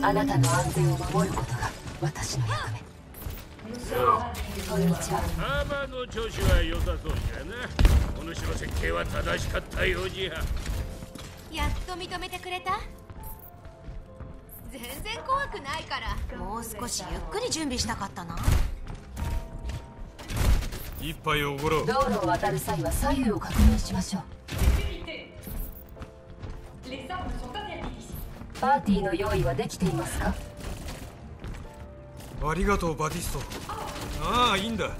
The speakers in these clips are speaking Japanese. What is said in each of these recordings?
あなたの安全を守ることが私の役目。こんにちはアーマーの調子は良さそうじゃなこの城設計は。正しかったようじゃやっと認めてくれた。全然怖くないから。もう少しゆっくり準備したかったな。一杯おごろう。道路を渡る際は左右を確認しましょうパーティーの用意はできていますか？ありがとうバティスト。ああいいんだ。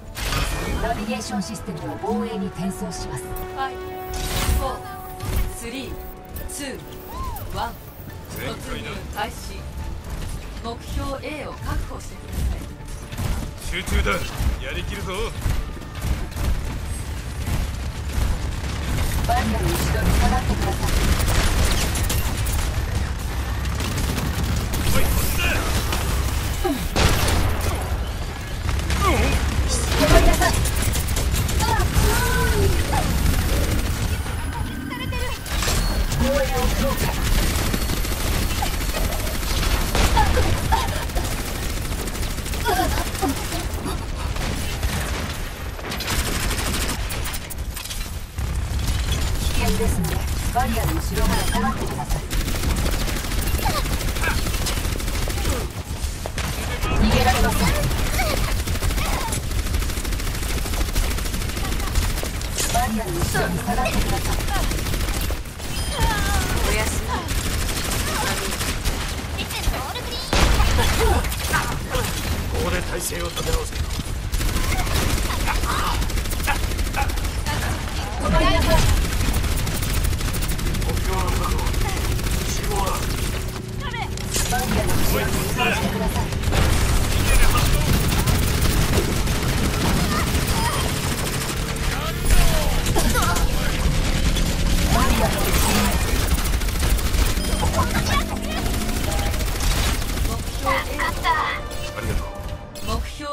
ナビゲーションシステムを防衛に転送します。54321前突入開始。目標 A を確保してください。集中だ。やりきるぞ。バリアの後ろに下がってくださいバリアの後ろか。ら下がってください逃げられませんバリアの後ろに下がってくださいおやすみここで体勢を立て直せ止まりなさい目標の確保集合だバリアの後ろに移動してくださいバリアの後ろにありがとう目標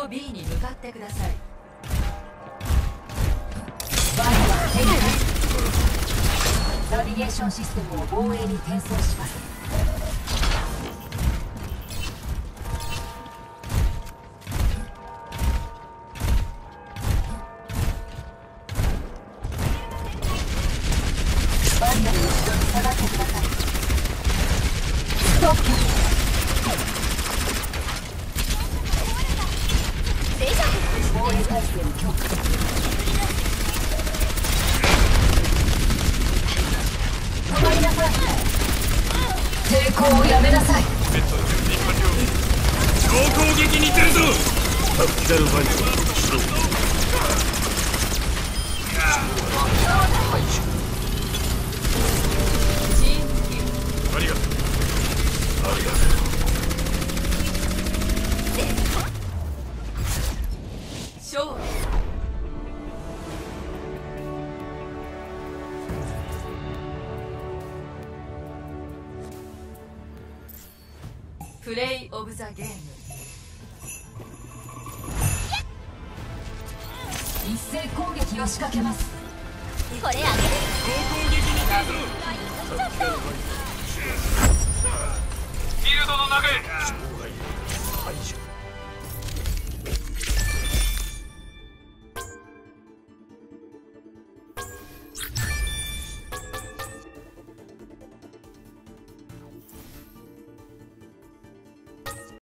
B に向かってください。バリアは手に入れナビゲーションシステムを防衛に転送します。下がってください。ストップ防衛体制を強化止まりなさい。抵抗をやめなさい。ベッドの準備完了超攻撃に出るぞ。タクティカルファイトしろプレイオブザゲーム一斉攻撃を仕掛けますこれあげるフィールドの中へ